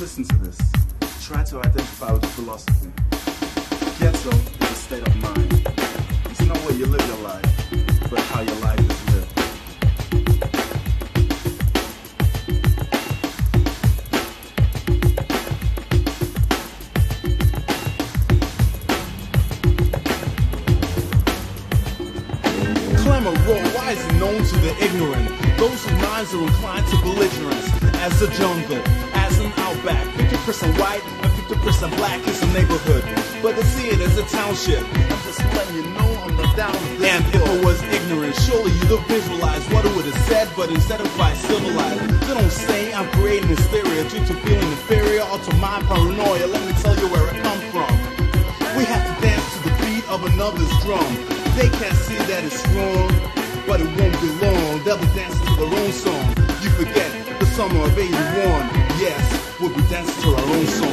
listen to this, try to identify with the philosophy. Ghetto is a state of mind. It's not where you live your life, but how your life is lived. Clamor why is known to the ignorant? Those whose minds are inclined to belligerence. As the jungle, an 50% white and 50% black is a neighborhood. But they see it as a township. I'm just letting you know I'm the down this And if I was ignorant, surely you'd have visualized what it would have said, but instead of quite civilized. They don't say I'm creating hysteria due to feeling inferior or to my paranoia. Let me tell you where it come from. We have to dance to the beat of another's drum. They can't see that it's wrong, but it won't be long. They'll be dancing to their own song. You forget the summer of 81. Yes, we'll be dancing to our own song.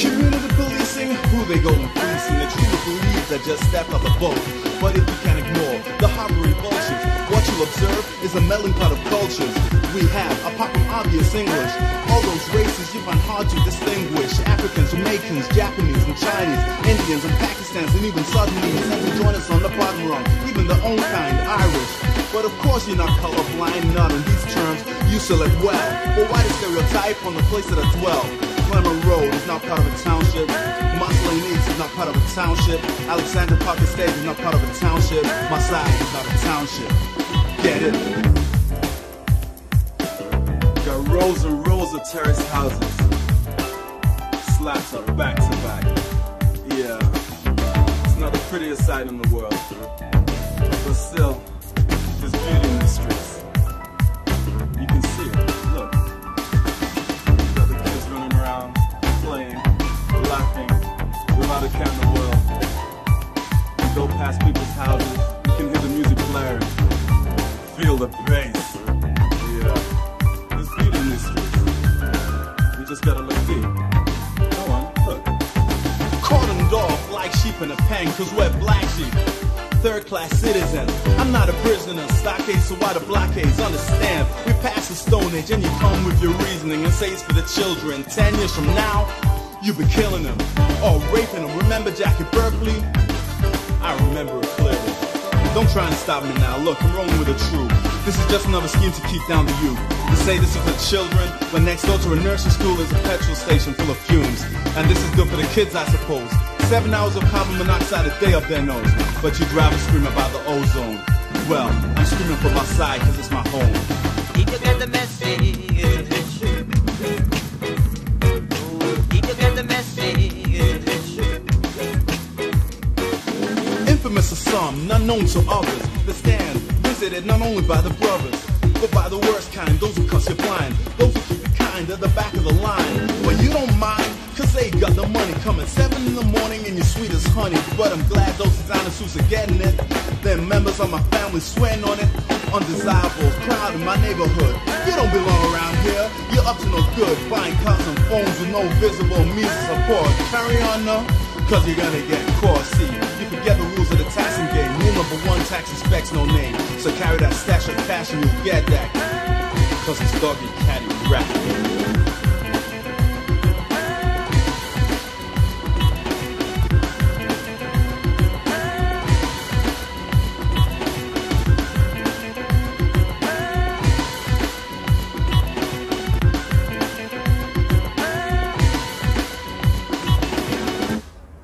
Community policing, who they go and policing? They truly believe they just step up a boat. But if you can ignore what you'll observe is a melting pot of cultures. We have, apart from obvious English, all those races you find hard to distinguish. Africans, Jamaicans, Japanese and Chinese, Indians and Pakistans, and even Sudanese have to join us on the bottom rung. Even the own kind, Irish. But of course you're not colorblind, not in these terms. You select well. But why the stereotype on the place that I dwell? Claremont Road is not part of a township. Moss Lane East is not part of a township. Alexandra Park Estate is not part of a township. Moss Side is not a township. Get it? Got rows and rows of terrace houses. Slats are back to back. Yeah, it's not the prettiest sight in the world. Past people's houses, you can hear the music blaring. Feel the bass. Yeah. There's beauty in these streets. You just gotta look deep. Go on, look. Cordoned off like sheep in a pen, cause we're black sheep. Third class citizens. I'm not a prisoner. Stockade, so why the blockades? Understand, we pass the Stone Age and you come with your reasoning and say it's for the children. Ten years from now, you'll be killing them or raping them. Remember Jackie Berkeley? I remember it clearly. Don't try and stop me now. Look, I'm rolling with the truth. This is just another scheme to keep down the youth. You say this is for children, but next door to a nursing school is a petrol station full of fumes. And this is good for the kids, I suppose. Seven hours of carbon monoxide a day up their nose. But you'd rather scream about the ozone. Well, I'm screaming for my side because it's my home. You get the message? None known to others. The stand visited not only by the brothers, but by the worst kind, those who cuss you blind, those who keep you kind at the back of the line. But you don't mind, cause they got the money coming seven in the morning and you're sweet as honey. But I'm glad those designer suits are getting it. They're members of my family swearing on it. Undesirable, crowd in my neighborhood. You don't belong around here. You're up to no good. Buying cars and phones with no visible means of support. Carry on now. Cause you're gonna get caught, see You forget the rules of the taxing game number one, tax expects no name. So carry that stash of cash and you'll get that. Cause it's doggy caddy rap.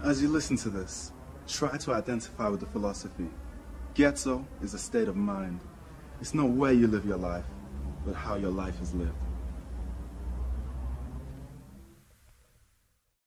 As you listen to this, try to identify with the philosophy. Ghetto is a state of mind. It's not where you live your life, but how your life is lived.